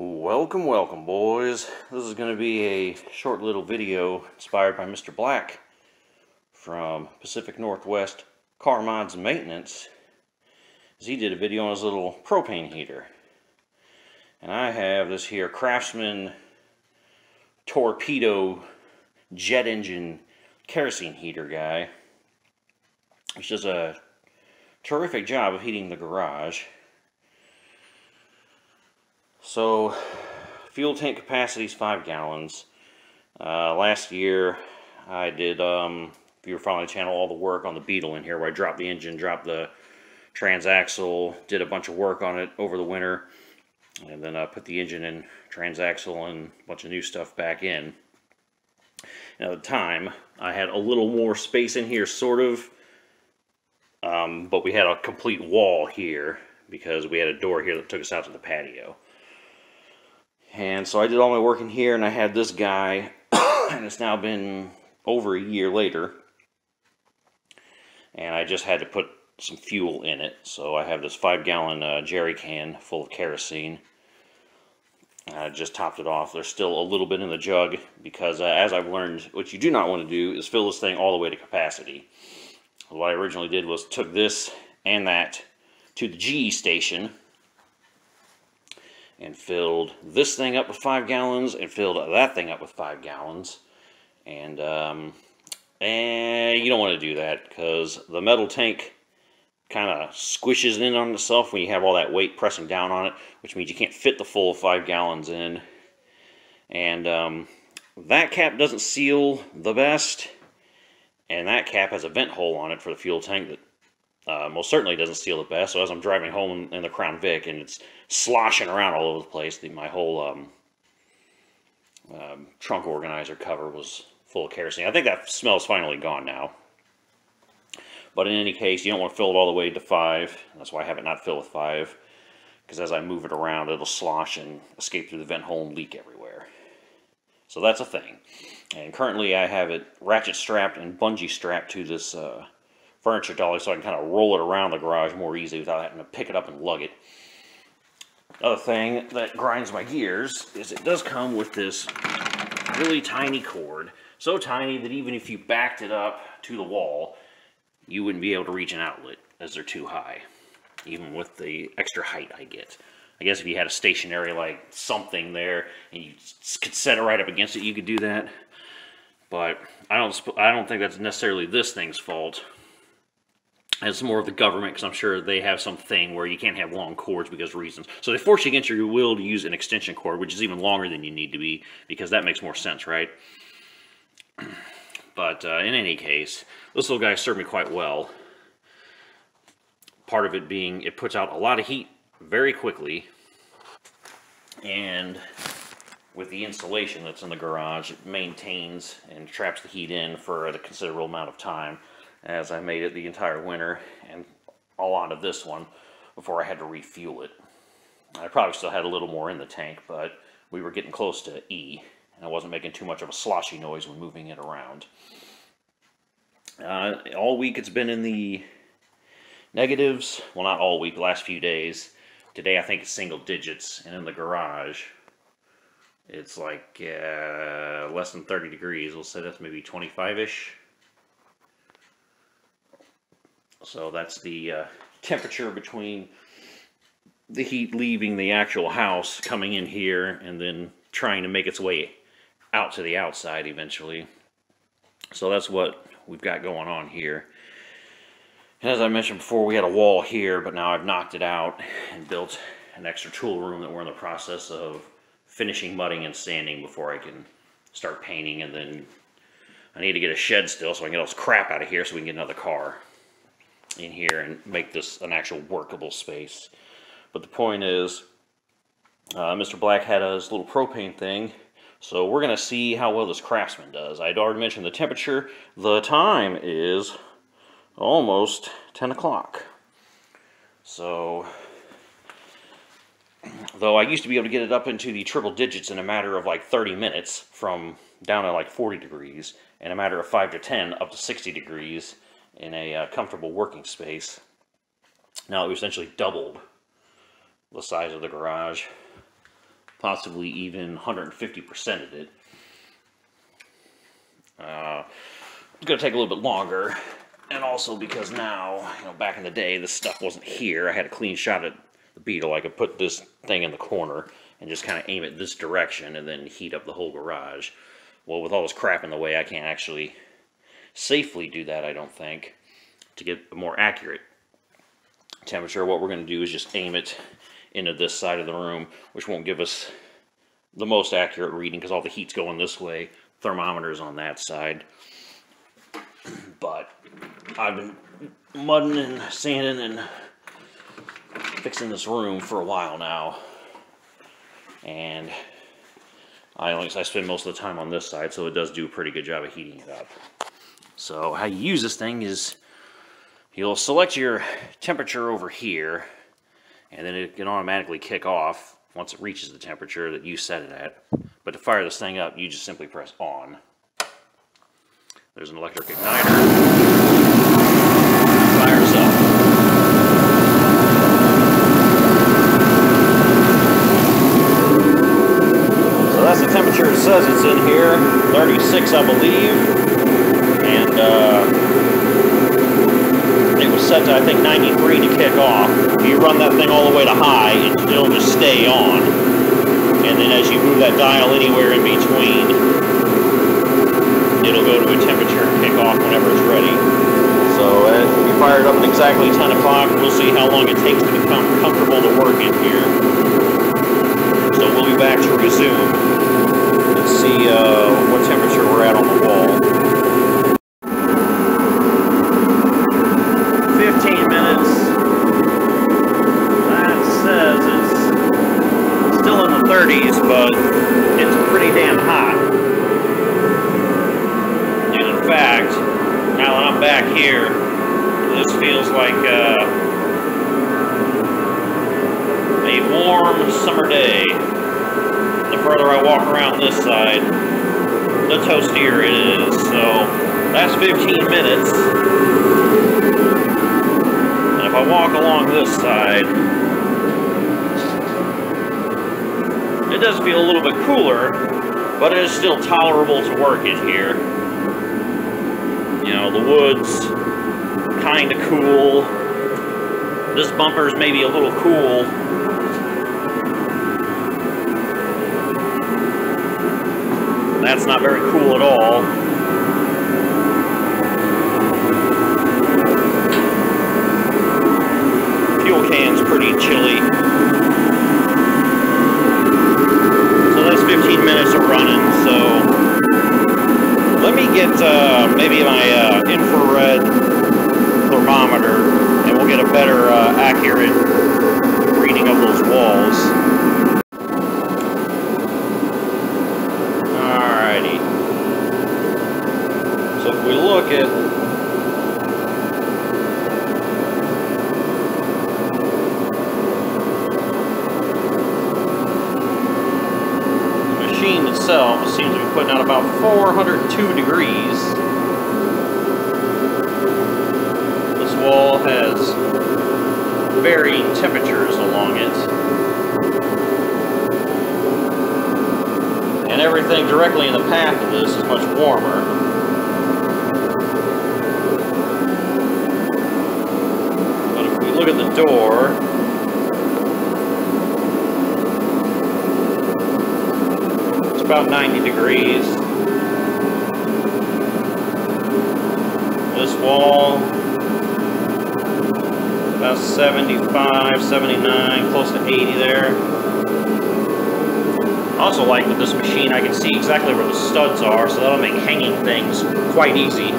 Welcome, welcome, boys. This is going to be a short little video inspired by Mr. Black from Pacific Northwest Car Mods Maintenance. As he did a video on his little propane heater. And I have this here Craftsman Torpedo jet engine kerosene heater guy. Which does a terrific job of heating the garage. So, fuel tank capacity is 5 gallons. Uh, last year, I did, um, if you were following the channel, all the work on the Beetle in here, where I dropped the engine, dropped the transaxle, did a bunch of work on it over the winter, and then I uh, put the engine and transaxle and a bunch of new stuff back in. At the time, I had a little more space in here, sort of, um, but we had a complete wall here because we had a door here that took us out to the patio. And so I did all my work in here, and I had this guy, and it's now been over a year later. And I just had to put some fuel in it. So I have this five gallon uh, jerry can full of kerosene. I just topped it off. There's still a little bit in the jug because uh, as I've learned, what you do not want to do is fill this thing all the way to capacity. What I originally did was took this and that to the GE station and filled this thing up with five gallons and filled that thing up with five gallons. And, um, and you don't want to do that because the metal tank kind of squishes in on itself when you have all that weight pressing down on it, which means you can't fit the full five gallons in. And um, that cap doesn't seal the best, and that cap has a vent hole on it for the fuel tank that uh, most certainly doesn't seal the best. So as I'm driving home in the Crown Vic and it's sloshing around all over the place, the, my whole um, um, trunk organizer cover was full of kerosene. I think that smell is finally gone now. But in any case, you don't want to fill it all the way to 5. That's why I have it not filled with 5. Because as I move it around, it'll slosh and escape through the vent hole and leak everywhere. So that's a thing. And currently I have it ratchet strapped and bungee strapped to this uh, furniture dolly so I can kind of roll it around the garage more easily without having to pick it up and lug it. Other thing that grinds my gears is it does come with this really tiny cord. So tiny that even if you backed it up to the wall, you wouldn't be able to reach an outlet as they're too high, even with the extra height I get. I guess if you had a stationary like something there and you could set it right up against it, you could do that. But I don't I don't think that's necessarily this thing's fault. It's more of the government because I'm sure they have something where you can't have long cords because of reasons. So they force you against your will to use an extension cord, which is even longer than you need to be because that makes more sense, right? But uh, in any case, this little guy served me quite well. Part of it being it puts out a lot of heat very quickly. And with the insulation that's in the garage, it maintains and traps the heat in for a considerable amount of time as I made it the entire winter and all onto this one before I had to refuel it. I probably still had a little more in the tank, but we were getting close to E and I wasn't making too much of a sloshy noise when moving it around. Uh, all week it's been in the negatives. Well, not all week, last few days. Today I think it's single digits, and in the garage it's like uh, less than 30 degrees. We'll say that's maybe 25-ish. So that's the uh, temperature between the heat leaving the actual house, coming in here, and then trying to make its way out to the outside eventually. So that's what we've got going on here. As I mentioned before, we had a wall here, but now I've knocked it out and built an extra tool room that we're in the process of finishing mudding and sanding before I can start painting. And then I need to get a shed still so I can get all this crap out of here so we can get another car in here and make this an actual workable space. But the point is, uh, Mr. Black had his little propane thing so we're going to see how well this Craftsman does. I'd already mentioned the temperature. The time is almost 10 o'clock. So, though I used to be able to get it up into the triple digits in a matter of like 30 minutes from down at like 40 degrees, in a matter of 5 to 10 up to 60 degrees in a uh, comfortable working space. Now we've essentially doubled the size of the garage possibly even 150% of it. Uh, it's going to take a little bit longer, and also because now, you know, back in the day, this stuff wasn't here. I had a clean shot at the Beetle. I could put this thing in the corner and just kind of aim it this direction and then heat up the whole garage. Well, with all this crap in the way, I can't actually safely do that, I don't think, to get a more accurate temperature. What we're going to do is just aim it into this side of the room, which won't give us the most accurate reading because all the heat's going this way, thermometers on that side. But I've been mudding and sanding and fixing this room for a while now. And I only I spend most of the time on this side, so it does do a pretty good job of heating it up. So how you use this thing is you'll select your temperature over here, and then it can automatically kick off once it reaches the temperature that you set it at. But to fire this thing up, you just simply press on. There's an electric igniter. Fires up. So that's the temperature it says it's in here. 36, I believe. And uh, it was set to, I think, 93 to kick off. You run that thing all the way to high, and it'll just stay on. And then as you move that dial anywhere in between, it'll go to a temperature and kick off whenever it's ready. So uh, we fire it up at exactly 10 o'clock. We'll see how long it takes to become comfortable to work in here. So we'll be back to resume and see uh, what temperature we're at on the wall. 15 minutes. That says it's still in the 30s, but it's pretty damn hot. And in fact, now that I'm back here, this feels like uh, a warm summer day. The further I walk around this side, the toastier it is. So that's 15 minutes. And if I walk along this side, does feel a little bit cooler, but it is still tolerable to work in here. You know, the wood's kind of cool. This bumper's maybe a little cool. That's not very cool at all. Fuel can's pretty chilly. So that's 15 minutes of running, so let me get uh, maybe my uh, infrared thermometer and we'll get a better uh, accurate reading of those walls. Alrighty. So if we look at the machine itself putting out about 402 degrees. This wall has varying temperatures along it. And everything directly in the path of this is much warmer. But if we look at the door, about 90 degrees. This wall, about 75, 79, close to 80 there. Also like with this machine, I can see exactly where the studs are, so that'll make hanging things quite easy.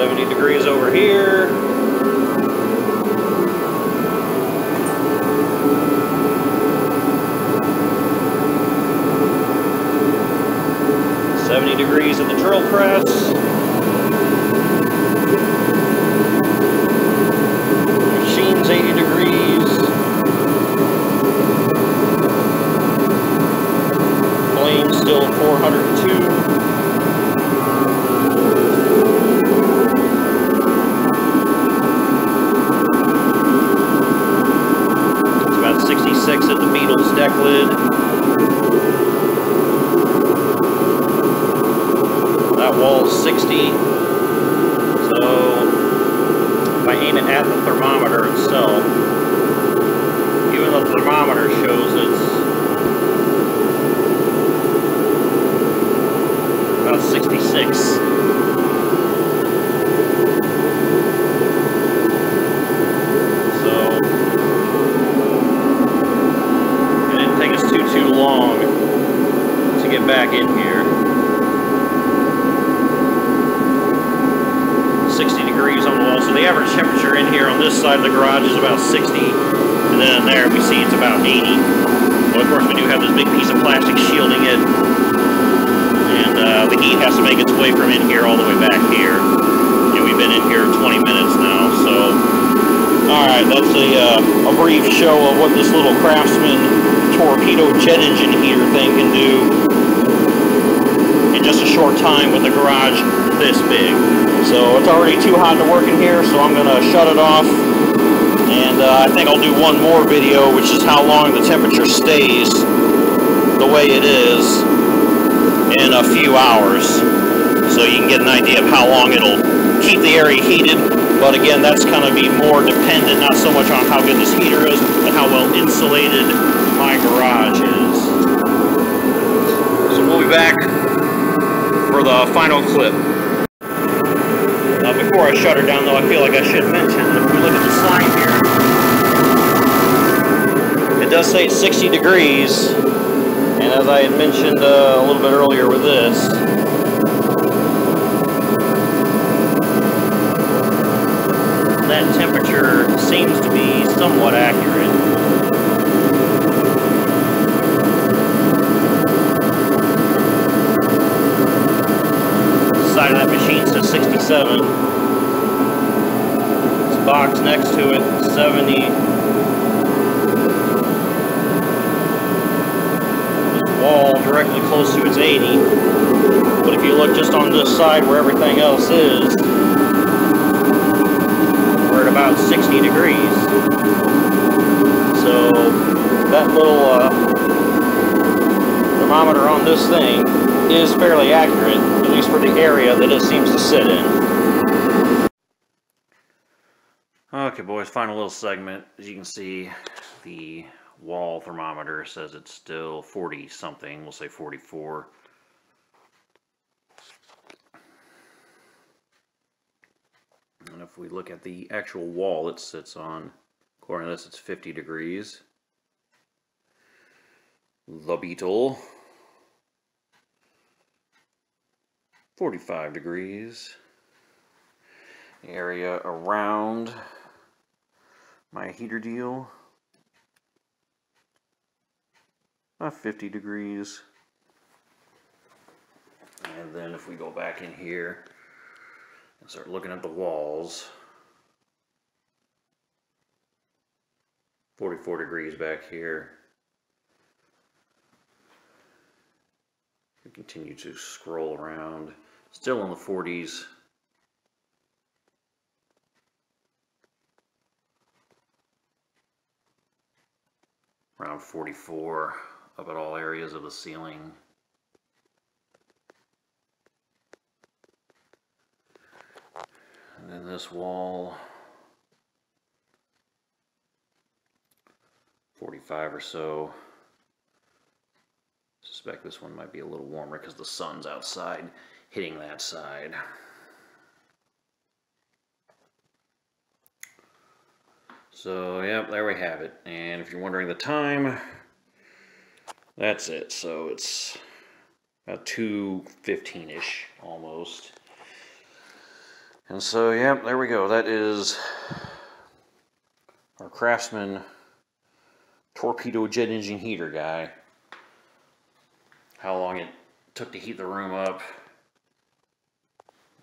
Seventy degrees over here. Seventy degrees in the drill press. Machine's 80 degrees. Flame still 402. insulated. That wall's 60. So if I aim it at the thermometer itself, even the thermometer shows it's about 66. back in here. 60 degrees on the wall. So the average temperature in here on this side of the garage is about 60. And then there we see it's about 80. Well, of course we do have this big piece of plastic shielding it. And uh, the heat has to make its way from in here all the way back here. And we've been in here 20 minutes now, so... Alright, that's a, uh, a brief show of what this little Craftsman torpedo jet engine heater thing can do in just a short time with the garage this big. So it's already too hot to work in here, so I'm going to shut it off. And uh, I think I'll do one more video, which is how long the temperature stays the way it is in a few hours. So you can get an idea of how long it'll keep the area heated. But again, that's going to be more dependent, not so much on how good this heater is, but how well insulated my garage is. So we'll be back for the final clip. Uh, before I shut her down, though, I feel like I should mention, if we look at the sign here, it does say 60 degrees, and as I had mentioned uh, a little bit earlier with this, that temperature seems to be somewhat accurate. Side of that machine says 67. This box next to it, 70. This wall directly close to it's 80. But if you look just on this side where everything else is, we're at about 60 degrees. So that little uh, thermometer on this thing is fairly accurate, at least for the area that it seems to sit in. Okay boys, final little segment. As you can see, the wall thermometer says it's still 40 something, we'll say 44. And if we look at the actual wall it sits on, according to this it's 50 degrees. The Beetle 45 degrees. The area around my heater deal, about 50 degrees. And then if we go back in here and start looking at the walls, 44 degrees back here. We continue to scroll around. Still in the 40s. Around 44 up at all areas of the ceiling. And then this wall, 45 or so. Suspect this one might be a little warmer because the sun's outside hitting that side. So, yep, there we have it. And if you're wondering the time, that's it. So it's about 2.15ish almost. And so, yep, there we go. That is our Craftsman torpedo jet engine heater guy. How long it took to heat the room up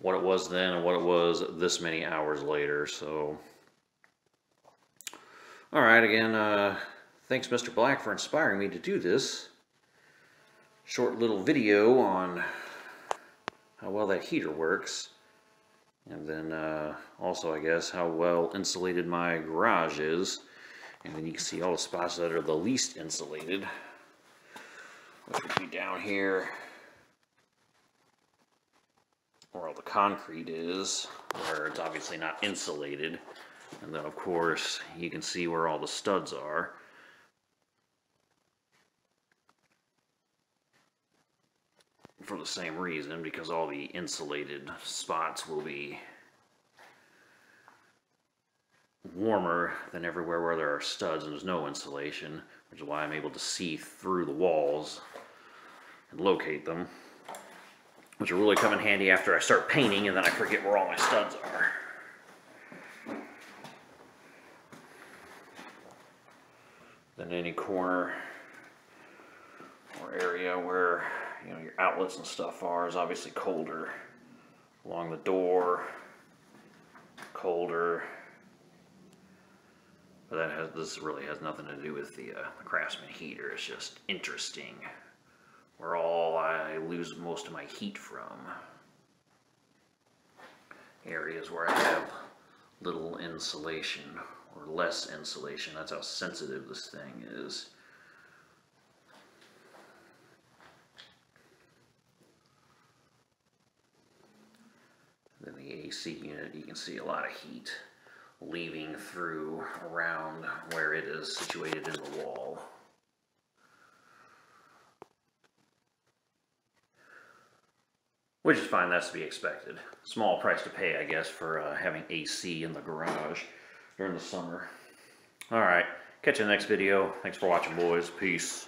what it was then and what it was this many hours later. So, all right, again, uh, thanks Mr. Black for inspiring me to do this short little video on how well that heater works. And then uh, also, I guess, how well insulated my garage is. And then you can see all the spots that are the least insulated. which would be down here where all the concrete is, where it's obviously not insulated. And then of course, you can see where all the studs are. For the same reason, because all the insulated spots will be warmer than everywhere where there are studs and there's no insulation, which is why I'm able to see through the walls and locate them, which will really come in handy after I start painting and then I forget where all my studs are. Then any corner or area where you know your outlets and stuff are is obviously colder. Along the door, colder. But that has this really has nothing to do with the, uh, the Craftsman heater. It's just interesting where all I lose most of my heat from. Areas where I have little insulation or less insulation. That's how sensitive this thing is. Then the AC unit, you can see a lot of heat leaving through around where it is situated in the wall. Which is fine, that's to be expected. Small price to pay, I guess, for uh, having AC in the garage during the summer. Alright, catch you in the next video. Thanks for watching, boys. Peace.